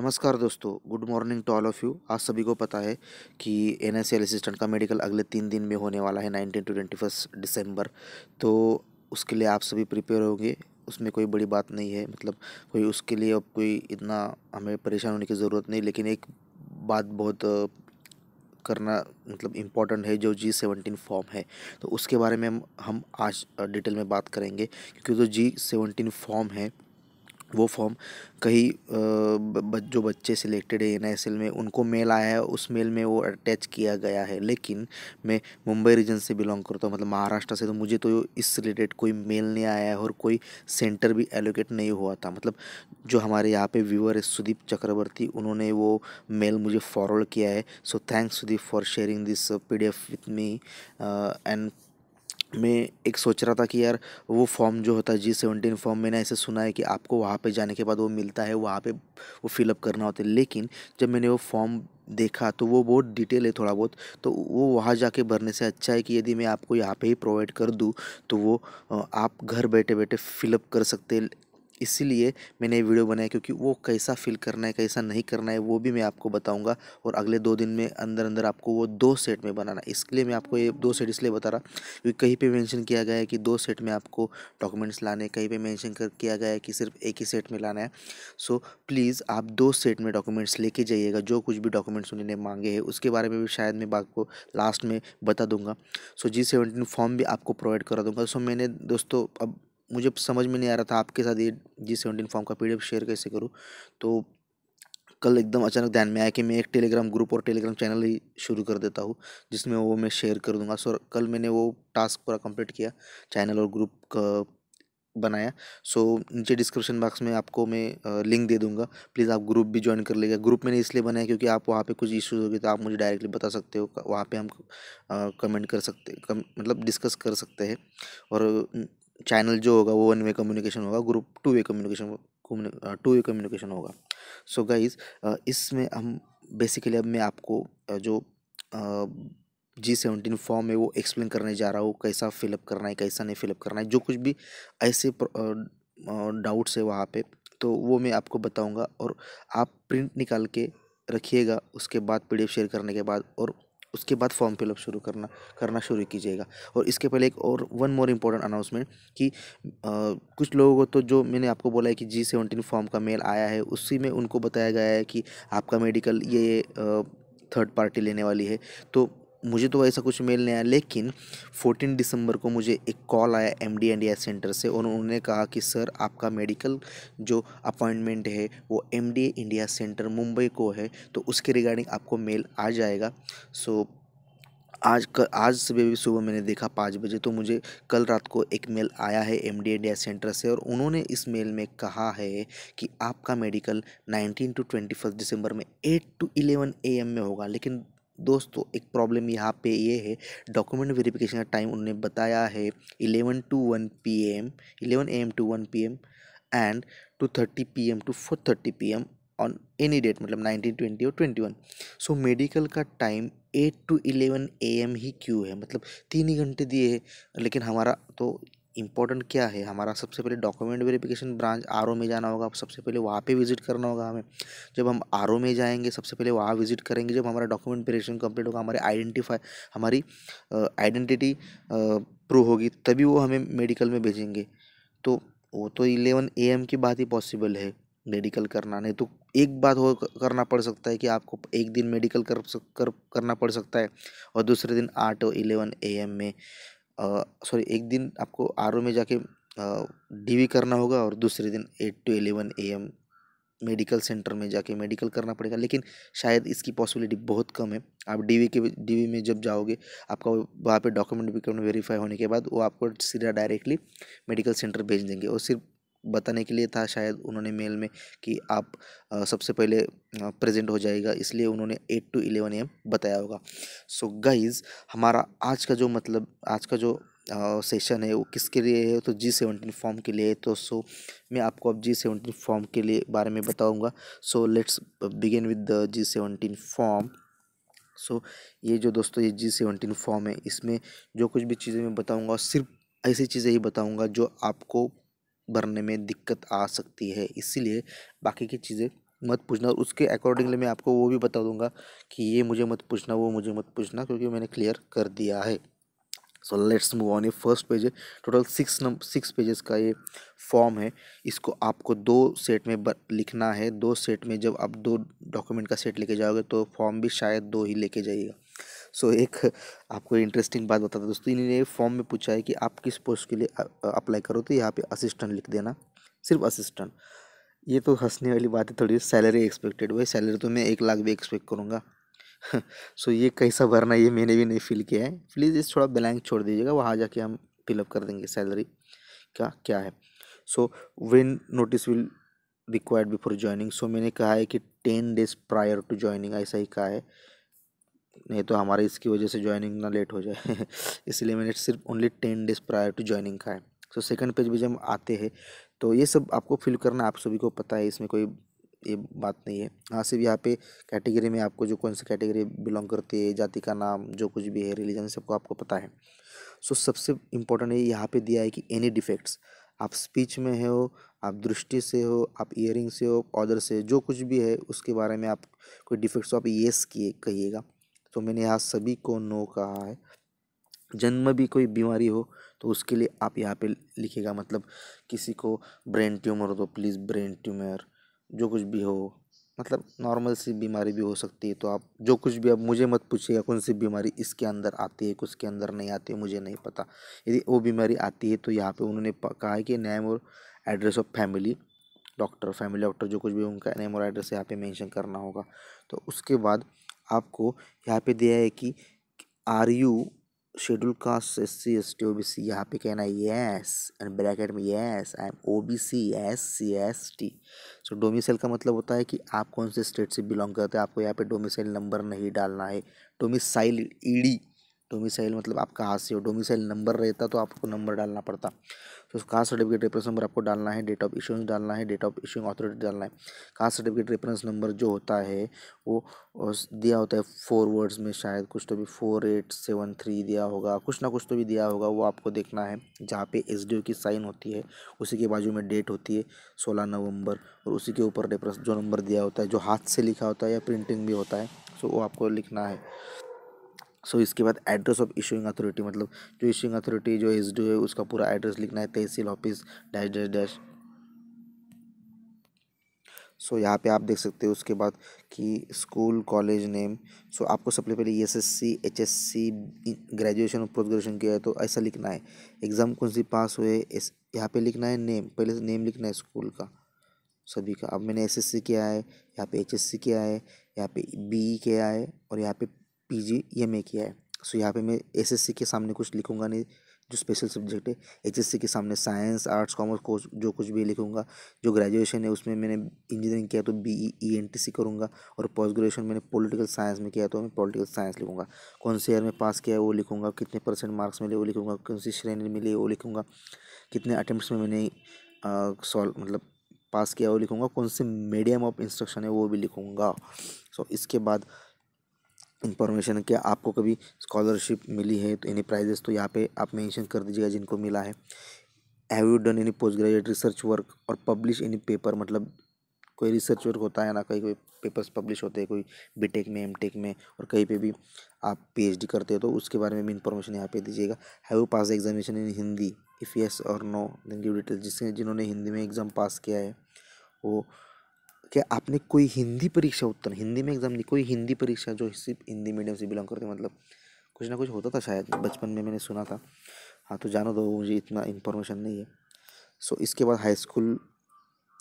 नमस्कार दोस्तों, good morning to all of you. आज सभी को पता है कि एन असिस्टेंट का मेडिकल अगले तीन दिन में होने वाला है नाइनटीन टू ट्वेंटी फ़र्स्ट दिसंबर तो उसके लिए आप सभी प्रिपेयर होंगे, उसमें कोई बड़ी बात नहीं है। मतलब कोई उसके लिए अब कोई इतना हमें परेशान होने की ज़रूरत नहीं, लेकिन एक बात बहुत करना मतलब इंपॉर्टेंट है, जो जी सेवनटीन फॉर्म है। तो उसके बारे में हम आज डिटेल में बात करेंगे, क्योंकि जो जी सेवनटीन फॉर्म है वो फॉर्म कई जो बच्चे सिलेक्टेड है एन में, उनको मेल आया है, उस मेल में वो अटैच किया गया है। लेकिन मैं मुंबई रीजन से बिलोंग करता हूँ मतलब महाराष्ट्र से तो मुझे तो इस रिलेटेड कोई मेल नहीं आया है और कोई सेंटर भी एलोकेट नहीं हुआ था। मतलब जो हमारे यहाँ पे व्यूअर है, सुदीप चक्रवर्ती, उन्होंने वो मेल मुझे फॉरवर्ड किया है। So thanks Sudeep for sharing this P D F with me and मैं एक सोच रहा था कि यार वो फॉर्म जो होता है जी सेवनटीन फॉर्म मैंने ऐसे सुना है कि आपको वहाँ पे जाने के बाद वो मिलता है, वहाँ पे वो फिलअप करना होता है। लेकिन जब मैंने वो फॉर्म देखा तो वो बहुत डिटेल है थोड़ा बहुत तो वो वहाँ जाके भरने से अच्छा है कि यदि मैं आपको यहाँ पे ही प्रोवाइड कर दूँ तो वो आप घर बैठे बैठे फिलअप कर सकते इसीलिए मैंने ये वीडियो बनाया क्योंकि वो कैसा फील करना है, कैसा नहीं करना है, वो भी मैं आपको बताऊँगा और अगले दो दिन में अंदर अंदर आपको वो दो सेट में बनाना इसके लिए मैं आपको ये दो सेट इसलिए बता रहा क्योंकि कहीं पे मेंशन किया गया है कि दो सेट में आपको डॉक्यूमेंट्स लाने कहीं पे मेंशन कर, किया गया है कि सिर्फ़ एक ही सेट में लाना है। सो प्लीज़ आप दो सेट में डॉक्यूमेंट्स लेके जाइएगा, जो कुछ भी डॉक्यूमेंट्स उन्होंने मांगे हैं, उसके बारे में भी शायद मैं आपको लास्ट में बता दूँगा। सो जी फॉर्म भी आपको प्रोवाइड करा दूँगा। सो मैंने दोस्तों, अब मुझे समझ में नहीं आ रहा था आपके साथ ये जी सेवनटीन फॉर्म का पीडीएफ शेयर कैसे करूँ। तो कल एकदम अचानक ध्यान में आया कि मैं एक टेलीग्राम ग्रुप और टेलीग्राम चैनल ही शुरू कर देता हूँ, जिसमें वो मैं शेयर कर दूँगा। सो कल मैंने वो टास्क पूरा कंप्लीट किया, चैनल और ग्रुप का बनाया। सो नीचे डिस्क्रिप्शन बॉक्स में आपको मैं लिंक दे दूँगा। प्लीज़ आप ग्रुप भी ज्वाइन कर लेगा ग्रुप मैंने इसलिए बनाया क्योंकि आप वहाँ पे कुछ इश्यूज़ होगी तो आप मुझे डायरेक्टली बता सकते हो। वहाँ पे हम कमेंट कर सकते मतलब डिस्कस कर सकते हैं। और चैनल जो होगा, वो वन वे कम्युनिकेशन होगा group two way communication two way communication होगा। सो गाइज़ इसमें हम बेसिकली अब मैं आपको जो जी सेवनटीन फॉर्म है, वो एक्सप्लेन करने जा रहा हूँ, कैसा फिलअप करना है, कैसा नहीं फिलअप करना है, जो कुछ भी ऐसे डाउट्स है वहाँ पे तो वो मैं आपको बताऊँगा और आप प्रिंट निकाल के रखिएगा, उसके बाद पीडीएफ शेयर करने के बाद और उसके बाद फॉर्म फिलअप शुरू करना करना शुरू कीजिएगा। और इसके पहले एक और वन मोर इम्पोर्टेंट अनाउंसमेंट कि आ, कुछ लोगों को तो जो मैंने आपको बोला है कि जी सेवनटीन फॉर्म का मेल आया है उसी में उनको बताया गया है कि आपका मेडिकल ये थर्ड पार्टी लेने वाली है। तो मुझे तो ऐसा कुछ मेल नहीं आया, लेकिन 14 दिसंबर को मुझे एक कॉल आया एम डी एंड सेंटर से और उन्होंने कहा कि, सर, आपका मेडिकल जो अपॉइंटमेंट है, वो M D India centre Mumbai को है तो उसके रिगार्डिंग आपको मेल आ जाएगा। सो आज क, आज सुबह भी सुबह मैंने देखा पाँच बजे तो मुझे कल रात को एक मेल आया है एम डी इंडिया सेंटर से और उन्होंने इस मेल में कहा है कि आपका मेडिकल 19 टू 21 दिसंबर में 8 टू 11 एम में होगा, लेकिन दोस्तों, एक प्रॉब्लम यहाँ पे ये है। डॉक्यूमेंट वेरिफिकेशन का टाइम उन्होंने बताया है eleven to one P M eleven A M to one P M and two thirty P M to four thirty P M on any date मतलब नाइनटीन ट्वेंटी और ट्वेंटी वन सो मेडिकल का time eight to eleven A M ही क्यों है? मतलब तीन ही घंटे दिए हैं, लेकिन हमारा तो इम्पोर्टेंट क्या है? हमारा सबसे पहले डॉक्यूमेंट वेरिफिकेशन ब्रांच आर में जाना होगा। सबसे पहले वहाँ पे विज़िट करना होगा हमें। जब हम आर में जाएँगे सबसे पहले वहाँ विज़िट करेंगे। जब हमारा डॉक्यूमेंट वेरिफिकेशन कंप्लीट होगा हमारे आइडेंटिफाई हमारी आइडेंटिटी प्रूव होगी तभी वो हमें मेडिकल में भेजेंगे। तो वो तो इलेवन ए की बात ही पॉसिबल है मेडिकल करना। नहीं तो एक बात हो करना पड़ सकता है कि आपको एक दिन मेडिकल कर, कर करना पड़ सकता है और दूसरे दिन आठ और इलेवन ए में। सॉरी एक दिन आपको आरओ में जाके डीवी करना होगा और दूसरे दिन eight to eleven A M medical centre में जाके मेडिकल करना पड़ेगा। लेकिन शायद इसकी पॉसिबिलिटी बहुत कम है। आप डीवी के डीवी में जब जाओगे, आपका वहाँ पे डॉक्यूमेंट विकमेंट वेरीफाई होने के बाद वो आपको सीधा डायरेक्टली मेडिकल सेंटर भेज देंगे। और सिर्फ़ बताने के लिए था शायद उन्होंने मेल में कि आप सबसे पहले प्रेजेंट हो जाएगा, इसलिए उन्होंने एट टू इलेवन एम बताया होगा। सो so गाइज़ हमारा आज का जो मतलब आज का जो सेशन है वो किसके लिए है? तो जी सेवनटीन फॉर्म के लिए है। तो सो मैं आपको अब जी सेवनटीन फॉर्म के लिए बारे में बताऊँगा। So let's begin with the G seventeen form so ये जो दोस्तों, ये जी सेवनटीन फॉर्म है, इसमें जो कुछ भी चीज़ें मैं बताऊँगा, सिर्फ़ ऐसी चीज़ें ही बताऊँगा जो आपको भरने में दिक्कत आ सकती है। इसीलिए बाकी की चीज़ें मत पूछना उसके अकॉर्डिंगली मैं आपको वो भी बता दूँगा कि ये मुझे मत पूछना, वो मुझे मत पूछना क्योंकि मैंने क्लियर कर दिया है। सो लेट्स मूव ऑन ये फ़र्स्ट पेज है। Total six number six pages का ये फॉर्म है। इसको आपको दो सेट में लिखना है। दो सेट में जब आप दो डॉक्यूमेंट का सेट लेके जाओगे तो फॉर्म भी शायद दो ही लेके जाइएगा। सो एक आपको इंटरेस्टिंग बात बताता दोस्तों, इन्होंने फॉर्म में पूछा है कि आप किस पोस्ट के लिए अप्लाई करो तो यहाँ पे असिस्टेंट लिख देना। सिर्फ़ असिस्टेंट ये तो हंसने वाली बात है, थोड़ी सैलरी एक्सपेक्टेड भाई सैलरी तो मैं एक लाख भी एक्सपेक्ट करूँगा। सो ये कैसा भरना ये मैंने भी नहीं फिल किया है। प्लीज़ इस थोड़ा ब्लैंक छोड़ दीजिएगा, वहाँ जाके हम फिलअप कर देंगे सैलरी का क्या है? So when notice will required before joining so मैंने कहा है कि ten days prior to joining ऐसा ही कहा है। नहीं तो हमारे इसकी वजह से ज्वाइनिंग ना लेट हो जाए। इसलिए मैंने सिर्फ़ only ten days prior to joining का है। सो सेकंड पेज पे जब आते हैं तो ये सब आपको फिल करना आप सभी को पता है इसमें कोई ये बात नहीं है। हाँ सिर्फ़ यहाँ पे कैटेगरी में आपको जो कौन सी कैटेगरी बिलोंग करती है जाति का नाम जो कुछ भी है रिलीजन सबको आपको पता है। सो so, सबसे इम्पोर्टेंट है यहाँ पे दिया है कि एनी डिफेक्ट्स आप स्पीच में हो आप दृष्टि से हो आप ईयरिंग से हो ऑर्डर से जो कुछ भी है उसके बारे में आप कोई डिफेक्ट्स आप येस किए कहिएगा। तो मैंने यहाँ सभी को नो कहा है। जन्म भी कोई बीमारी हो तो उसके लिए आप यहाँ पे लिखेगा मतलब किसी को ब्रेन ट्यूमर हो तो प्लीज़ ब्रेन ट्यूमर, जो कुछ भी हो मतलब नॉर्मल सी बीमारी भी हो सकती है तो आप जो कुछ भी अब मुझे मत पूछिएगा कौन सी बीमारी इसके अंदर आती है कुछ के अंदर नहीं आती है, मुझे नहीं पता। यदि वो बीमारी आती है तो यहाँ पे उन्होंने कहा है कि नेम और address of family, doctor family doctor जो कुछ भी उनका नेम और एड्रेस यहाँ पे मेंशन करना होगा। तो उसके बाद आपको यहाँ पे दिया है कि are you schedule caste S C, S T, O, B, C, यहाँ पे कहना है येस एंड ब्रैकेट में yes I am O B C S C S T so domicile का मतलब होता है कि आप कौन से स्टेट से बिलोंग करते हैं? आपको यहाँ पे डोमिसाइल नंबर नहीं डालना है। डोमिसाइल ई डी डोमिसाइल मतलब आप कहाँ से हो डोमिसाइल नंबर रहता तो आपको नंबर डालना पड़ता। तो कास्ट सर्टिफिकेट रेफरेंस नंबर आपको डालना है डेट ऑफ़ इशूंस डालना है डेट ऑफ़ इशूइंग अथॉरिटी डालना है। कास्ट सर्टिफिकेट रेफरेंस नंबर जो होता है, वो दिया होता है फोर वर्ड्स में शायद कुछ तो भी फोर एट सेवन थ्री दिया होगा, कुछ ना कुछ तो भी दिया होगा, वो आपको देखना है, जहाँ पे एस की साइन होती है, उसी के बाजू में डेट होती है, सोलह नवंबर, और उसी के ऊपर रेफरेंस जो नंबर दिया होता है, जो हाथ से लिखा होता है या प्रिंटिंग भी होता है सो वो आपको लिखना है। सो so, इसके बाद एड्रेस ऑफ़ इशूइंग अथॉरिटी मतलब जो इशूइंग अथॉरिटी जो एस है उसका पूरा एड्रेस लिखना है tehsil office dash dash dash so यहाँ पे आप देख सकते हो उसके बाद कि स्कूल कॉलेज नेम सो आपको सबसे पहले E S S C H S C graduation और पोस्ट ग्रेजुएशन किया है तो ऐसा लिखना है. एग्ज़ाम कौन सी पास हुए इस यहाँ पे लिखना है नेम पहले नेम लिखना है स्कूल का. सभी का. अब मैंने एस एस सी किया है यहाँ पे एच एस सी किया है यहाँ पे बी ई e किया है और यहाँ पे पी जी एम ए किया है। सो यहाँ पे मैं एस एस सी के सामने कुछ लिखूँगा नहीं जो स्पेशल सब्जेक्ट है। एच एस सी के सामने साइंस आर्ट्स कॉमर्स कोर्स जो कुछ भी लिखूँगा जो ग्रेजुएशन है उसमें मैंने इंजीनियरिंग किया तो B E N T C करूँगा और पोस्ट ग्रेजुएशन मैंने पॉलिटिकल साइंस में किया तो मैं पॉलिटिकल साइंस लिखूँगा। कौन से ईयर में पास किया है वो लिखूँगा कितने परसेंट मार्क्स मिले वो लिखूँगा कौन सी श्रेणी मिली वो लिखूँगा कितने अटैम्प्ट में मैंने सॉल्व मतलब पास किया वो लिखूँगा कौन से मीडियम ऑफ़ इंस्ट्रक्शन है वो भी लिखूँगा। सो so, इसके बाद इंफॉर्मेशन क्या आपको कभी स्कॉलरशिप मिली है तो एनी प्राइजेस तो यहाँ पे आप मेंशन कर दीजिएगा जिनको मिला है। Have you done any post graduate research work और पब्लिश एनी पेपर मतलब कोई रिसर्च वर्क होता है ना कहीं कोई पेपर्स पब्लिश होते हैं, कोई बीटेक में एमटेक में और कहीं पे भी आप पीएचडी करते हो तो उसके बारे में भी इंफॉर्मेशन यहाँ पे दीजिएगा। Have you pass examination in Hindi if yes और नो देन गिव डिटेल्स जिसने, जिन्होंने हिंदी में एग्ज़ाम पास किया है, वो क्या आपने कोई हिंदी परीक्षा उत्तर हिंदी में एग्ज़ाम दी कोई हिंदी परीक्षा जो सिर्फ़ हिंदी मीडियम से बिलोंग करते मतलब कुछ ना कुछ होता था शायद, बचपन में मैंने सुना था। हाँ तो जानो दो, मुझे इतना इन्फॉर्मेशन नहीं है। सो इसके बाद high school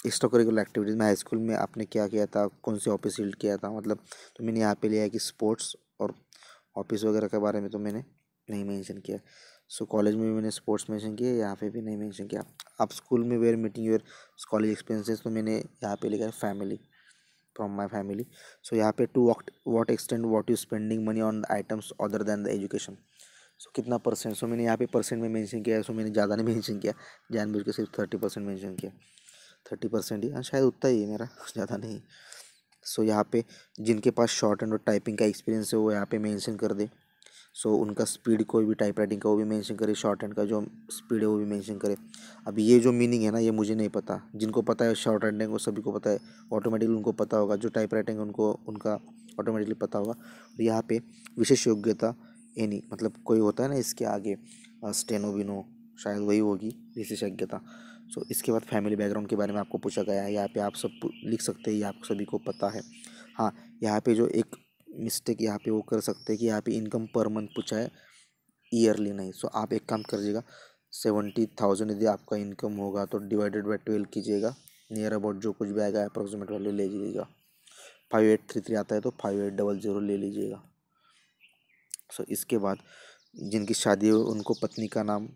extra curricular activities में हाई स्कूल में आपने क्या किया था? कौन से ऑफ़िस फ़ील्ड किया था? मतलब तो मैंने यहाँ पे लिया है कि स्पोर्ट्स और ऑफ़िस वगैरह के बारे में तो मैंने नहीं मेंशन किया। सो कॉलेज में भी मैंने स्पोर्ट्स मेंशन किया यहाँ पे भी नहीं मेंशन किया। आप स्कूल में where meeting your college experiences तो मैंने यहाँ पे लिखा है family from my family so यहाँ पे to what what extend what you spending money on items other than the education so कितना परसेंट सो so, मैंने यहाँ पे परसेंट में मेंशन किया है सो मैंने ज़्यादा नहीं मेंशन किया। जानबूझ के सिर्फ़ थर्टी परसेंट मेंशन किया। थर्टी परसेंट ही? हाँ शायद उतना ही है मेरा ज़्यादा नहीं सो so, यहाँ पे जिनके पास शॉर्ट एंड टाइपिंग का एक्सपीरियंस है वो यहाँ पे मेंशन कर दे। सो उनका स्पीड कोई भी टाइप राइटिंग का वो भी मेंशन करे शॉर्ट हैंड का जो स्पीड है वो भी मेंशन करे। अब ये जो मीनिंग है ना, ये मुझे नहीं पता। जिनको पता है शॉर्ट हैंड वो सभी को पता है। ऑटोमेटिकली उनको पता होगा। जो टाइप राइटिंग है, उनको, उनका ऑटोमेटिकली पता होगा। और यहाँ पे विशेष योग्यता एनी मतलब कोई होता है ना इसके आगे स्टेनो विनो शायद वही होगी विशेषज्ञता सो इसके बाद फैमिली बैकग्राउंड के बारे में आपको पूछा गया है। यहाँ पे आप सब लिख सकते हैं, ये आप सभी को पता है। हाँ यहाँ पे जो एक मिस्टेक यहाँ पे वो कर सकते हैं कि यहाँ पे इनकम पर मंथ पूछा है ईयरली नहीं। सो आप एक काम करिएगा सेवेंटी थाउज़ेंड यदि आपका इनकम होगा तो डिवाइडेड बाई ट्वेल्व कीजिएगा नियर अबाउट जो कुछ भी आएगा अप्रोक्सीमेट वैल्यू ले लीजिएगा। फाइव एट थ्री थ्री आता है तो फाइव एट डबल ज़ीरो ले लीजिएगा। सो इसके बाद जिनकी शादी हो, उनको पत्नी का नाम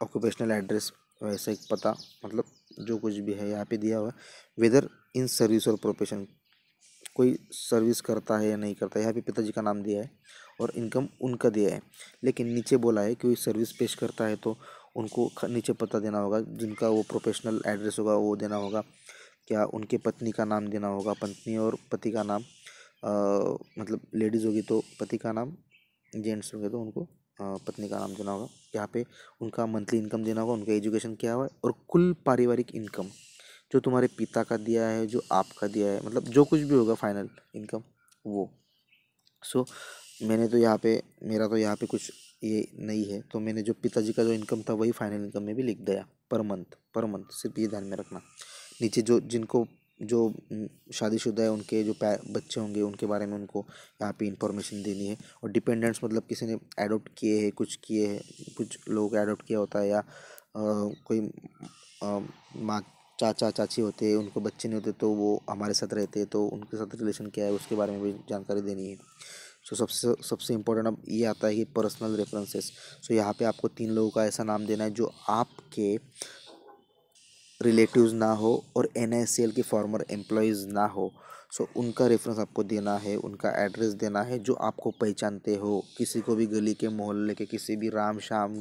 ऑक्यूपेशनल एड्रेस वैसे एक पता मतलब जो कुछ भी है यहाँ पे दिया हुआ है। वेदर इन सर्विस और प्रोफेशन कोई सर्विस करता है या नहीं करता है यहाँ पे पिताजी का नाम दिया है और इनकम उनका दिया है। लेकिन नीचे बोला है कि कोई सर्विस पेश करता है तो उनको नीचे पता देना होगा जिनका वो प्रोफेशनल एड्रेस होगा वो देना होगा। क्या उनके पत्नी का नाम देना होगा पत्नी और पति का नाम आ, मतलब लेडीज़ होगी तो पति का नाम जेंट्स होंगे तो उनको पत्नी का नाम देना होगा। यहाँ पे उनका मंथली इनकम देना होगा उनका एजुकेशन क्या हुआ है और कुल पारिवारिक इनकम। जो तुम्हारे पिता का दिया है जो आपका दिया है मतलब जो कुछ भी होगा फाइनल इनकम वो। सो so, मैंने तो यहाँ पे मेरा तो यहाँ पे कुछ ये नहीं है तो मैंने जो पिताजी का जो इनकम था वही फाइनल इनकम में भी लिख दिया पर मंथ पर मंथ सिर्फ़ ये ध्यान में रखना। नीचे जो जिनको जो शादीशुदा है उनके जो बच्चे होंगे उनके बारे में उनको यहाँ पे इंफॉर्मेशन देनी है और डिपेंडेंट्स मतलब किसी ने एडोप्ट किए हैं कुछ किए हैं कुछ लोग एडोप्ट किया होता है या आ, कोई माँ चाचा चाची होते हैं उनको बच्चे नहीं होते तो वो हमारे साथ रहते हैं तो उनके साथ रिलेशन क्या है उसके बारे में भी जानकारी देनी है। सो सबसे सबसे इम्पोर्टेंट अब ये आता है कि पर्सनल रेफरेंसेस सो यहाँ पे आपको तीन लोगों का ऐसा नाम देना है जो आपके रिलेटिव्स ना हो और एन के फॉर्मर एम्प्लॉयज़ ना हो। सो so, उनका रेफरेंस आपको देना है उनका एड्रेस देना है जो आपको पहचानते हो। किसी को भी गली के मोहल्ले के किसी भी राम शाम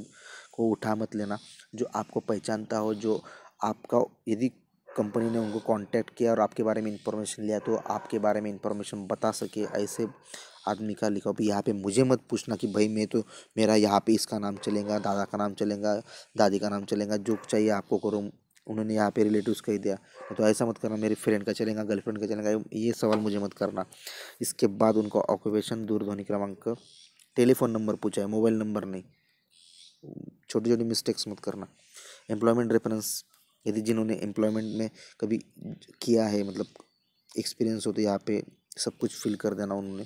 को उठा मत लेना जो आपको पहचानता हो जो आपका यदि कंपनी ने उनको कांटेक्ट किया और आपके बारे में इंफॉर्मेशन लिया तो आपके बारे में इंफॉर्मेशन बता सके ऐसे आदमी का लिखा। भी यहाँ पे मुझे मत पूछना कि भाई मैं तो मेरा यहाँ पे इसका नाम चलेगा, दादा का नाम चलेगा, दादी का नाम चलेगा, जो चाहिए आपको करो। उन्होंने यहाँ पे रिलेटिव्स का ही दिया। तो ऐसा मत करना, मेरे फ्रेंड का चलेगा गर्लफ्रेंड का चलेगा, ये सवाल मुझे मत करना। इसके बाद उनको ऑक्यूपेशन दूरध्वनि क्रमांक टेलीफोन नंबर पूछा है मोबाइल नंबर नहीं। छोटी छोटी मिस्टेक्स मत करना। एम्प्लॉयमेंट रेफरेंस यदि जिन्होंने एम्प्लॉयमेंट में कभी किया है मतलब एक्सपीरियंस हो तो यहाँ पे सब कुछ फिल कर देना उन्होंने।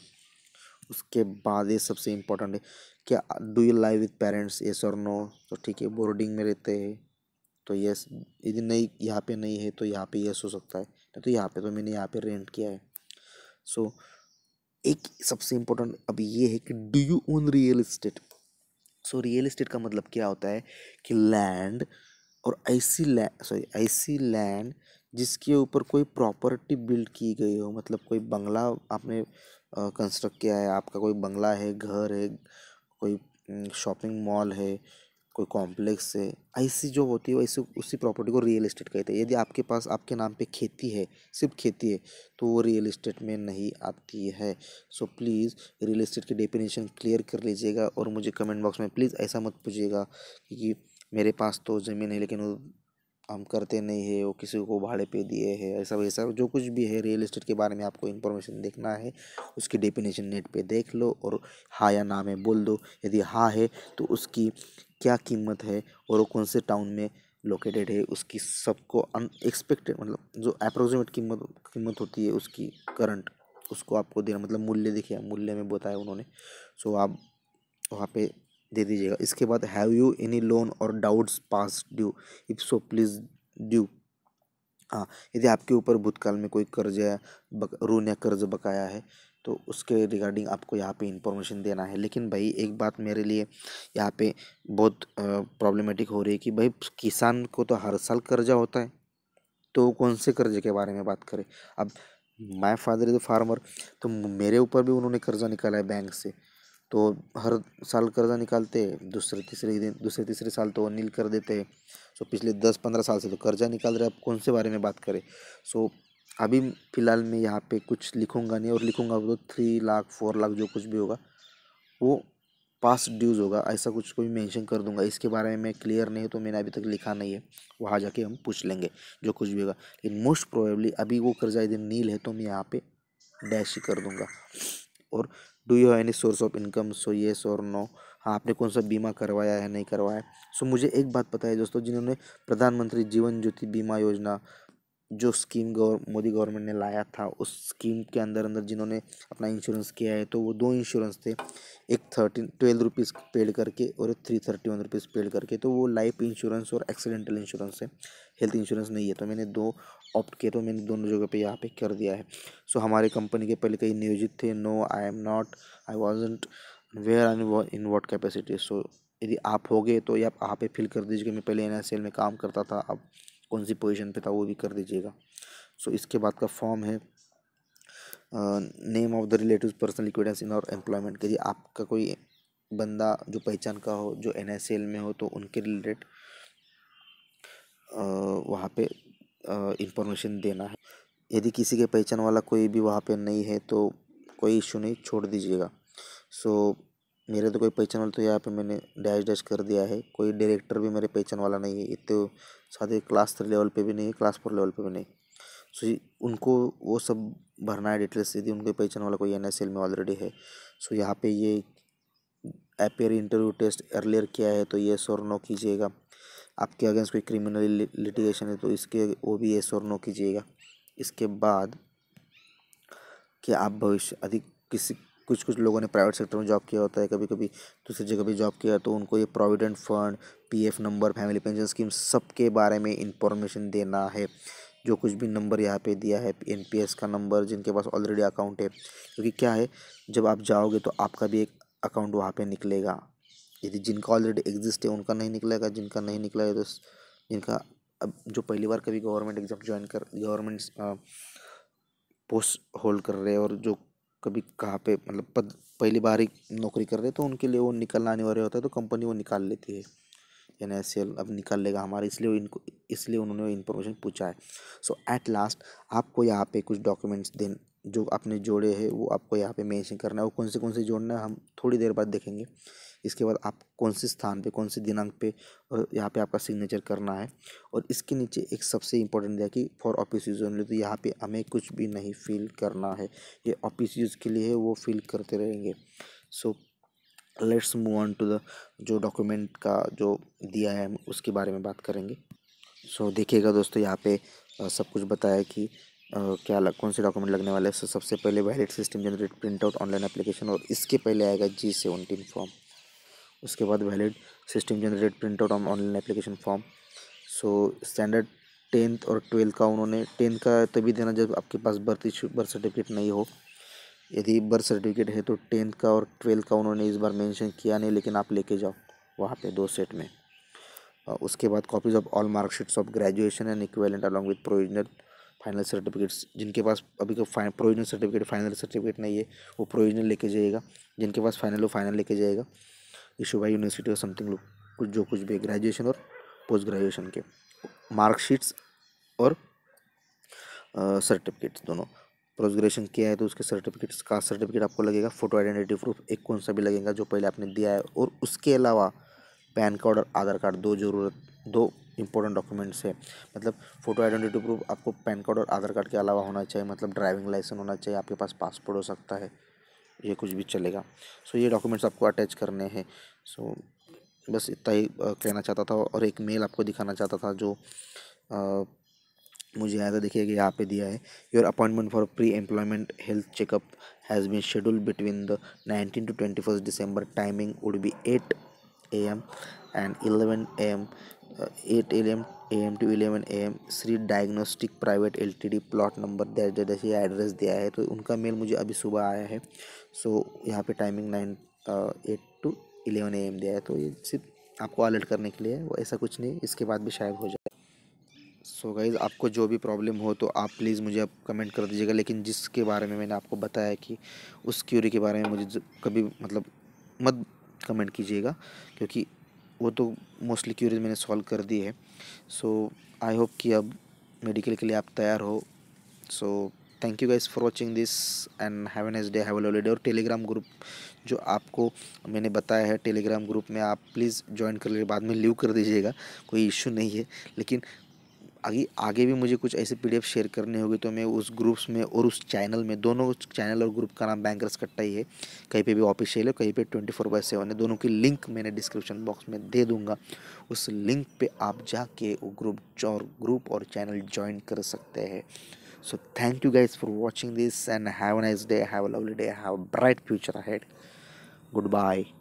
उसके बाद ये सबसे इम्पोर्टेंट है क्या do you live with parents yes और नो तो ठीक है बोर्डिंग में रहते हैं तो यस यदि नहीं यहाँ पे नहीं है तो यहाँ पे यस हो सकता है नहीं तो यहाँ पे तो मैंने यहाँ पे रेंट किया है। सो so, एक सबसे इम्पोर्टेंट अब ये है कि do you own real estate so real estate का मतलब क्या होता है कि लैंड और ऐसी सॉरी ऐसी लैंड जिसके ऊपर कोई प्रॉपर्टी बिल्ड की गई हो। मतलब कोई बंगला आपने कंस्ट्रक्ट किया है, आपका कोई बंगला है, घर है, कोई शॉपिंग मॉल है, कोई कॉम्प्लेक्स है, ऐसी जो होती है वैसे उसी प्रॉपर्टी को रियल इस्टेट कहते हैं। यदि आपके पास, आपके नाम पे खेती है, सिर्फ़ खेती है तो वो रियल इस्टेट में नहीं आती है। सो प्लीज़ रियल इस्टेट की डेफिनेशन क्लियर कर लीजिएगा और मुझे कमेंट बॉक्स में प्लीज़ ऐसा मत पूछिएगा क्योंकि मेरे पास तो ज़मीन है, लेकिन वो हम करते नहीं है, वो किसी को भाड़े पे दिए है, ऐसा वैसा। जो कुछ भी है, रियल इस्टेट के बारे में आपको इन्फॉर्मेशन देखना है, उसकी डेफिनेशन नेट पे देख लो और हाँ या ना में बोल दो। यदि हाँ है तो उसकी क्या कीमत है और वो कौन से टाउन में लोकेटेड है, उसकी सबको अनएक्सपेक्टेड मतलब जो अप्रोक्सीमेट कीमत कीमत होती है उसकी करंट, उसको आपको देना मतलब मूल्य देखिए, मूल्य में बताया उन्होंने। सो आप वहाँ पे दे दीजिएगा। इसके बाद हैव यू एनी लोन और doubts pass do if so please do हाँ यदि आपके ऊपर भूतकाल में कोई कर्ज या ऋण या कर्ज बकाया है तो उसके रिगार्डिंग आपको यहाँ पे इंफॉर्मेशन देना है। लेकिन भाई, एक बात मेरे लिए यहाँ पे बहुत प्रॉब्लमेटिक हो रही है कि भाई, किसान को तो हर साल कर्जा होता है। तो कौन से कर्जे के बारे में बात करें? अब माई फादर इज़ फार्मर तो मेरे ऊपर भी उन्होंने कर्जा निकाला है बैंक से। तो हर साल कर्जा निकालते, दूसरे, तीसरे दिन, दूसरे, तीसरे साल तो नील कर देते। हैं सो पिछले दस, पंद्रह साल से तो कर्जा निकाल रहे अब कौन से बारे में बात करें? सो अभी फ़िलहाल मैं यहाँ पे कुछ लिखूँगा नहीं, और लिखूँगा तो थ्री लाख फोर लाख जो कुछ भी होगा, वो पास ड्यूज़ होगा, ऐसा कुछ कोई मेंशन कर दूँगा। इसके बारे में मैं क्लियर नहीं तो मैंने अभी तक लिखा नहीं है, वहाँ जाके हम पूछ लेंगे, जो कुछ भी होगा। लेकिन मोस्ट प्रोबेबली अभी वो कर्जा यदि नील है तो मैं यहाँ पे डैश ही कर दूँगा। और do you have any source of income so yes और नो हाँ आपने कौन सा बीमा करवाया है, नहीं करवाया सो मुझे एक बात पता है दोस्तों, जिन्होंने प्रधानमंत्री जीवन ज्योति बीमा योजना जो स्कीम गवर मोदी गवर्नमेंट ने लाया था, उस स्कीम के अंदर अंदर जिन्होंने अपना इंश्योरेंस किया है तो वो दो इंश्योरेंस थे। एक थर्टीन ट्वेल्व रुपीज़ पेड करके और एक three thirty one rupees paid करके। तो वो लाइफ इंश्योरेंस और एक्सीडेंटल इंश्योरेंस है। हेल्थ इंश्योरेंस नहीं है तो मैंने दो ऑप्ट किए तो मैंने दोनों जगह पे यहाँ पे कर दिया है। सो हमारे कंपनी के पहले कई नियोजित थे no I am not I wasn't where in what capacity so यदि आप हो गए तो आप पे फिल कर दीजिए मैं पहले एनएसएल में काम करता था, अब कौन सी पोजीशन पे था वो भी कर दीजिएगा। सो so, इसके बाद का फॉर्म है name of the relative personal evidence in और एम्प्लॉयमेंट के लिए आपका कोई बंदा जो पहचान का हो जो एन में हो तो उनके रिलेटेड वहाँ पे इंफॉर्मेशन देना है। यदि किसी के पहचान वाला कोई भी वहाँ पे नहीं है तो कोई इशू नहीं छोड़ दीजिएगा। सो so, मेरे तो कोई पहचान वाला तो यहाँ पे मैंने डैश डैश कर दिया है कोई डायरेक्टर भी मेरे पहचान वाला नहीं है इतने साथ क्लास थ्री लेवल पे भी नहीं है क्लास फोर लेवल पे भी नहीं। सो उनको वो सब भरना है डिटेल्स यदि उनको पहचान वाला कोई एनएसएल में ऑलरेडी है। सो यहाँ पे ये अपेयर इंटरव्यू टेस्ट अर्लियर किया है तो ये और नो कीजिएगा। आपके अगेंस्ट कोई क्रिमिनल लिटिगेशन है तो इसके, वो भी ये और नो कीजिएगा। इसके बाद कि आप भविष्य, अधिक किसी कुछ कुछ लोगों ने प्राइवेट सेक्टर में जॉब किया होता है कभी कभी दूसरी जगह भी जॉब किया तो उनको ये provident fund PF number family pension scheme सब के बारे में इंफॉर्मेशन देना है। जो कुछ भी नंबर यहाँ पे दिया है एनपीएस का नंबर जिनके पास ऑलरेडी अकाउंट है। क्योंकि क्या है, जब आप जाओगे तो आपका भी एक अकाउंट वहाँ पे निकलेगा। यदि जिनका ऑलरेडी एग्जिस्ट है, उनका नहीं निकलेगा, जिनका नहीं निकला है तो जिनका अब जो पहली बार कभी गवर्नमेंट एग्ज़ाम ज्वाइन कर गवर्नमेंट पोस्ट होल्ड कर रहे हैं और जो कभी कहाँ पे मतलब पद, पहली बार ही नौकरी कर रहे तो उनके लिए वो निकलना अनिवार्य होता है तो कंपनी वो निकाल लेती है। एन एस एल अब निकाल लेगा हमारे, इसलिए इनको, इसलिए उन्होंने इन्फॉर्मेशन पूछा है। सो एट लास्ट आपको यहाँ पे कुछ डॉक्यूमेंट्स दें जो आपने जोड़े हैं, वो आपको यहाँ पे मेंशन करना है, वो कौन से कौन से जोड़ना है, हम थोड़ी देर बाद देखेंगे। इसके बाद आप कौन से स्थान पे कौन से दिनांक पे और यहाँ पे आपका सिग्नेचर करना है। और इसके नीचे एक सबसे इम्पोर्टेंट दिया कि फॉर ऑफ़िस यूज़ ओनली तो यहाँ पे हमें कुछ भी नहीं फिल करना है। ये ऑफ़िस यूज़ के लिए है वो फिल करते रहेंगे। So let's move on to the जो डॉक्यूमेंट का जो दिया है हम उसके बारे में बात करेंगे। सो so, देखिएगा दोस्तों यहाँ पे सब कुछ बताया कि Uh, क्या लग कौन से डॉक्यूमेंट लगने वाले हैं। सबसे पहले valid system generate print out online application और इसके पहले आएगा जी सेवनटीन फॉर्म उसके बाद valid system generate print out on online application form so standard tenth और ट्वेल्थ का उन्होंने टेंथ का तभी देना जब आपके पास बर्थ इशू बर्थ सर्टिफिकेट नहीं हो। यदि बर्थ सर्टिफिकेट है तो टेंथ का और ट्वेल्थ का उन्होंने इस बार मेंशन किया नहीं, लेकिन आप लेके जाओ वहाँ पे दो सेट में। उसके बाद copies of all marksheets of graduation and equivalent along with provisional final certificates जिनके पास अभी का प्रोविजनल सर्टिफिकेट फाइनल सर्टिफिकेट नहीं है, वो प्रोविजनल लेके जाइएगा। जिनके पास फाइनल वो फाइनल लेके जाएगा बाई यूनिवर्सिटी और समथिंग लोग, कुछ जो कुछ भी ग्रेजुएशन और पोस्ट ग्रेजुएशन के मार्कशीट्स और सर्टिफिकेट्स दोनों। पोस्ट ग्रेजुएशन किया है तो उसके सर्टिफिकेट्स का सर्टिफिकेट आपको लगेगा फ़ोटो आइडेंटिटी प्रूफ एक कौन सा भी लगेगा जो पहले आपने दिया है। और उसके अलावा पैन कार्ड और आधार कार्ड दो ज़रूरत, दो इंपॉर्टेंट डॉक्यूमेंट्स है। मतलब फ़ोटो आइडेंटिटी प्रूफ आपको पैन कार्ड और आधार कार्ड के अलावा होना चाहिए मतलब ड्राइविंग लाइसेंस होना चाहिए, आपके पास पासपोर्ट हो सकता है। ये कुछ भी चलेगा। सो ये डॉक्यूमेंट्स आपको अटैच करने हैं। सो बस इतना ही कहना चाहता था और एक मेल आपको दिखाना चाहता था जो आ, मुझे आया था देखिए कि यहाँ पे दिया है। Your appointment for pre employment health checkup has been schedule between the nineteen to twenty first December timing would be eight A M and eleven A M eight M A M to eleven A M Shri diagnostic private L T D plot number जैसे address दिया है तो उनका mail मुझे अभी सुबह आया है। सो यहाँ पे timing nine eight to eleven M दिया है तो ये सिर्फ़ आपको अलर्ट करने के लिए वो ऐसा कुछ नहीं, इसके बाद भी शायद हो जाए। सो so गाइज़ आपको जो भी प्रॉब्लम हो तो आप प्लीज़ मुझे अब कमेंट कर दीजिएगा, लेकिन जिसके बारे में मैंने आपको बताया कि उस क्यूरी के बारे में मुझे कभी मतलब मत कमेंट कीजिएगा, क्योंकि वो तो मोस्टली क्यूरीज मैंने सॉल्व कर दी है। सो आई होप कि अब मेडिकल के लिए आप तैयार हो। So thank you guys for watching this and have a nice day have lovely day और टेलीग्राम ग्रुप जो आपको मैंने बताया है टेलीग्राम ग्रुप में आप प्लीज़ ज्वाइन कर लीजिए, बाद में लीव कर दीजिएगा, कोई इशू नहीं है। लेकिन आगे आगे भी मुझे कुछ ऐसे पीडीएफ शेयर करने होगी तो मैं उस ग्रुप्स में और उस चैनल में, दोनों चैनल और ग्रुप का नाम बैंकर्स कट्टा ही है। कहीं पे भी ऑफिशियल है, कहीं पे ट्वेंटी फोर बाई सेवन है, दोनों की लिंक मैंने डिस्क्रिप्शन बॉक्स में दे दूँगा। उस लिंक पे आप जाके वो ग्रुप और ग्रुप और चैनल ज्वाइन कर सकते हैं। so thank you guys for watching this and have a nice day have a lovely day have a bright future ahead. Goodbye.